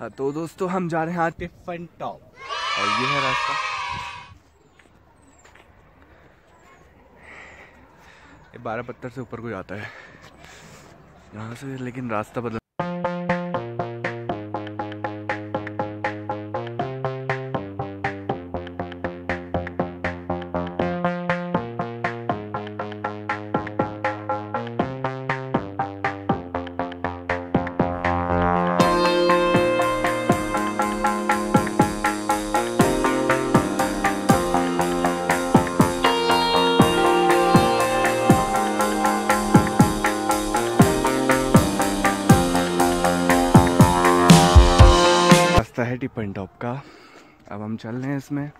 हाँ तो दोस्तों हम जा रहे हैं टिफ़िन टॉप और ये है रास्ता। ये बारह पत्थर से ऊपर को जाता है। यहाँ से, लेकिन रास्ता बदल है टिपन टॉप का। अब हम चल रहे हैं इसमें।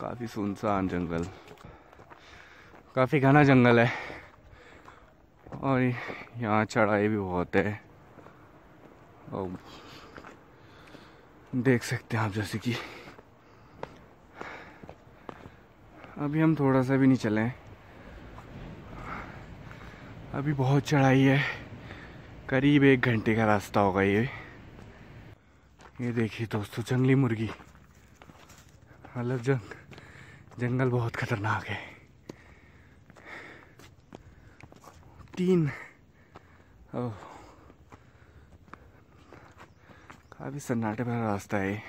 काफ़ी सुनसान जंगल। काफ़ी घना जंगल है। और यहाँ चढ़ाई भी बहुत है। और देख सकते हैं आप जैसे कि अभी हम थोड़ा सा भी नहीं चले अभी बहुत चढ़ाई है। करीब एक घंटे का रास्ता होगा ये। ये देखिए दोस्तों, जंगली मुर्गी। मतलब जंग, जंगल बहुत खतरनाक है। तीन काफ़ी सन्नाटे भरा रास्ता है।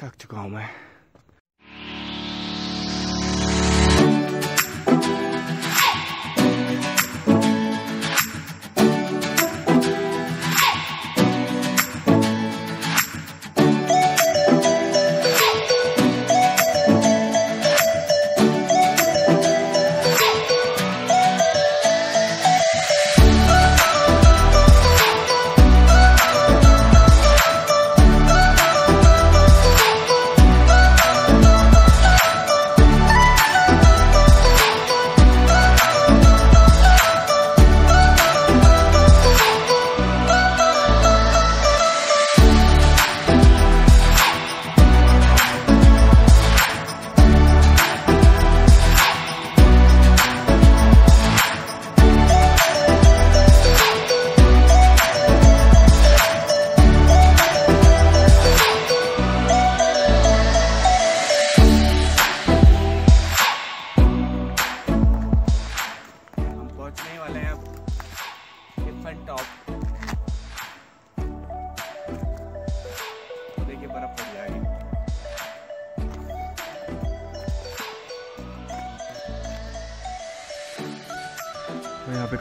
थक चुका हूँ मैं।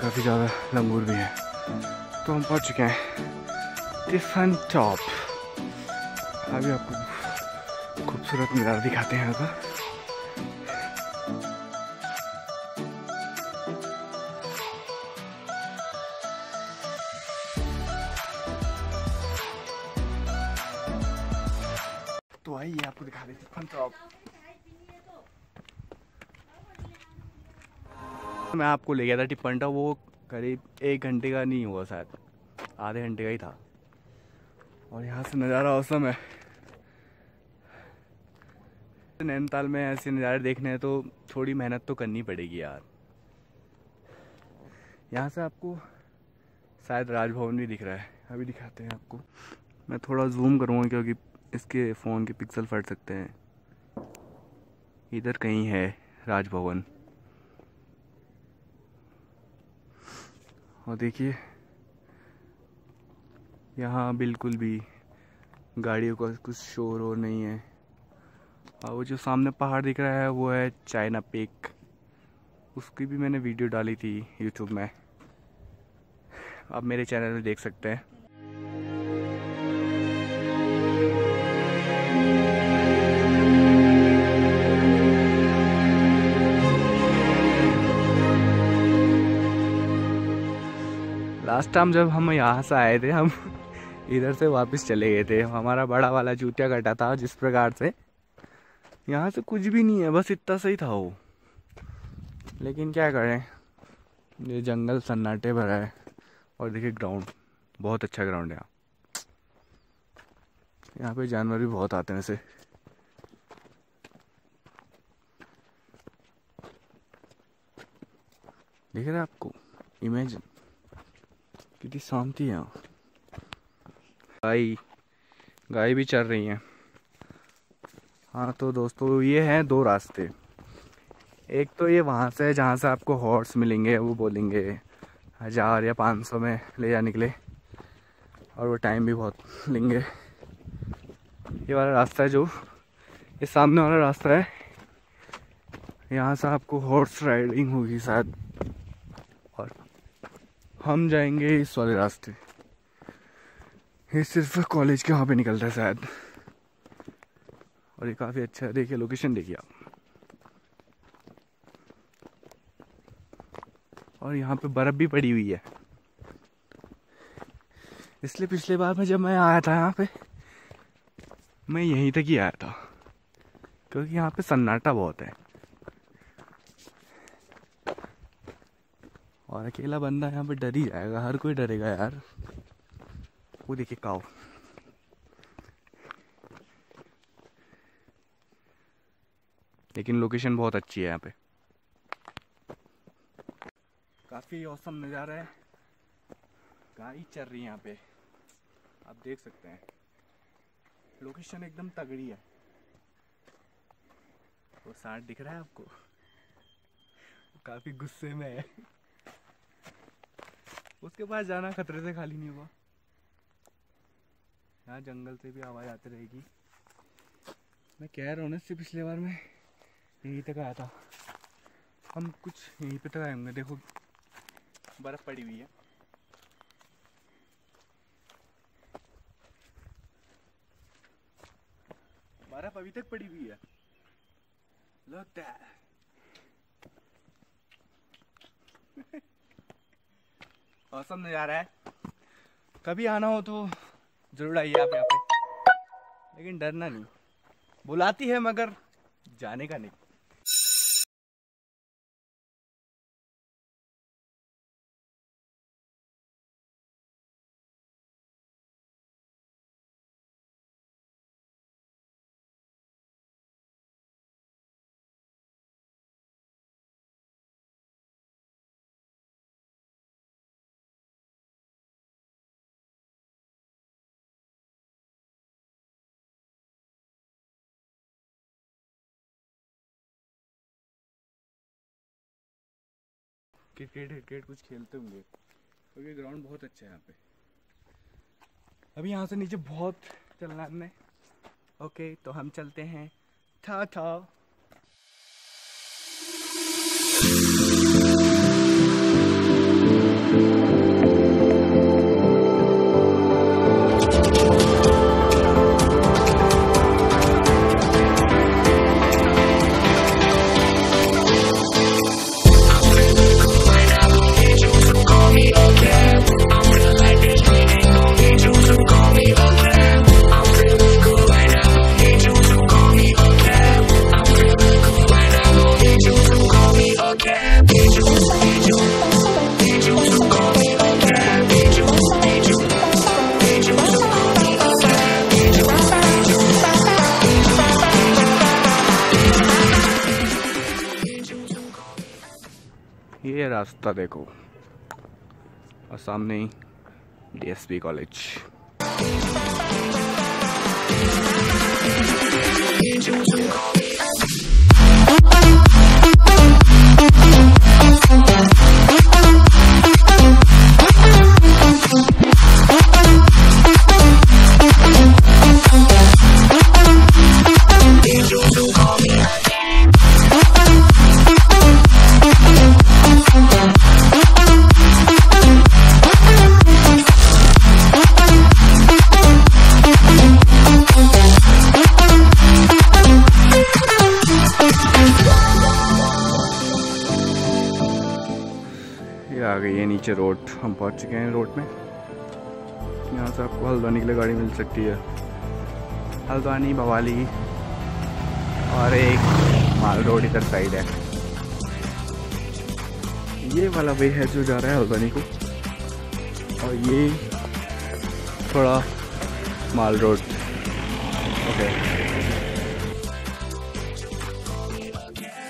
काफ़ी ज़्यादा लंगूर भी हैं। तो हम पहुँच चुके हैं टिफन टॉप। अभी आपको खूबसूरत नज़ारा दिखाते हैं यहाँ मैं आपको ले गया था टिप्पन टॉप वो करीब एक घंटे का नहीं हुआ शायद, आधे घंटे का ही था। और यहाँ से नज़ारा औसम है। नैनीताल में ऐसे नज़ारे देखने हैं तो थोड़ी मेहनत तो करनी पड़ेगी यार। यहाँ से आपको शायद राजभवन भी दिख रहा है। अभी दिखाते हैं आपको। मैं थोड़ा जूम करूँगा क्योंकि इसके फ़ोन के पिक्सल फट सकते हैं। इधर कहीं है राजभवन। और देखिए, यहाँ बिल्कुल भी गाड़ियों का कुछ शोर और नहीं है। और वो जो सामने पहाड़ दिख रहा है, वो है चाइना पेक। उसकी भी मैंने वीडियो डाली थी यूट्यूब में। आप मेरे चैनल में देख सकते हैं। लास्ट टाइम जब हम यहाँ से आए थे, हम इधर से वापस चले गए थे। हमारा बड़ा वाला जूतिया कटा था जिस प्रकार से। यहाँ से कुछ भी नहीं है, बस इतना सही था वो। लेकिन क्या करें? ये जंगल सन्नाटे भरा है। और देखिए ग्राउंड बहुत अच्छा ग्राउंड है यहाँ। यहाँ पे जानवर भी बहुत आते हैं वैसे। दिख रहा आपको? इमेजिन कितनी शांति है। गाय गाय भी चल रही हैं। हाँ तो दोस्तों, ये हैं दो रास्ते। एक तो ये वहाँ से, जहाँ से आपको हॉर्स मिलेंगे, वो बोलेंगे हज़ार या पाँच सौ में ले जा निकले। और वो टाइम भी बहुत लेंगे। ये वाला रास्ता है जो, ये सामने वाला रास्ता है। यहाँ से आपको हॉर्स राइडिंग होगी शायद। हम जाएँगे इस वाले रास्ते। ये सिर्फ़ कॉलेज के वहाँ पे निकलता है शायद। और ये काफ़ी अच्छा है। देखिए लोकेशन देखिए आप। और यहाँ पे बर्फ़ भी पड़ी हुई है। इसलिए पिछले बार में जब मैं आया था यहाँ पे, मैं यहीं तक ही आया था। क्योंकि यहाँ पे सन्नाटा बहुत है। और अकेला बंदा यहाँ पे डर ही जाएगा, हर कोई डरेगा यार। वो देखिए काव लेकिन लोकेशन बहुत अच्छी है यहाँ पे। काफ़ी औसम नज़ारा है। गाड़ी चल रही है यहाँ पे। आप देख सकते हैं। लोकेशन एकदम तगड़ी है। वो साठ दिख रहा है आपको? काफ़ी गुस्से में है। उसके पास जाना खतरे से खाली नहीं हुआ। यहाँ जंगल से भी आवाज़ आती रहेगी। मैं कह रहा हूँ ना, इससे पिछले बार में यहीं तक आया था। हम कुछ यहीं पे तक आए होंगे। देखो, बर्फ़ पड़ी हुई है। बर्फ़ अभी तक पड़ी हुई है। लगता है औसम नज़ारा है। कभी आना हो तो ज़रूर आइए आप यहाँ पे। लेकिन डरना नहीं। बुलाती है मगर जाने का नहीं। क्रिकेट क्रिकेट कुछ खेलते होंगे। क्योंकि तो ग्राउंड बहुत अच्छा है यहाँ पे। अभी यहाँ से नीचे बहुत चलना है हमने। ओके तो हम चलते हैं। था था। ये रास्ता देखो। और सामने ही डीएसपी कॉलेज Thank आ है नीचे रोड, हम पहुँच चुके हैं रोड में। यहाँ से आपको हल्द्वानी के लिए गाड़ी मिल सकती है। हल्द्वानी, भवाली और एक माल रोड इधर साइड है। ये वाला वे है जो जा रहा है हल्द्वानी को। और ये थोड़ा माल रोड। ओके।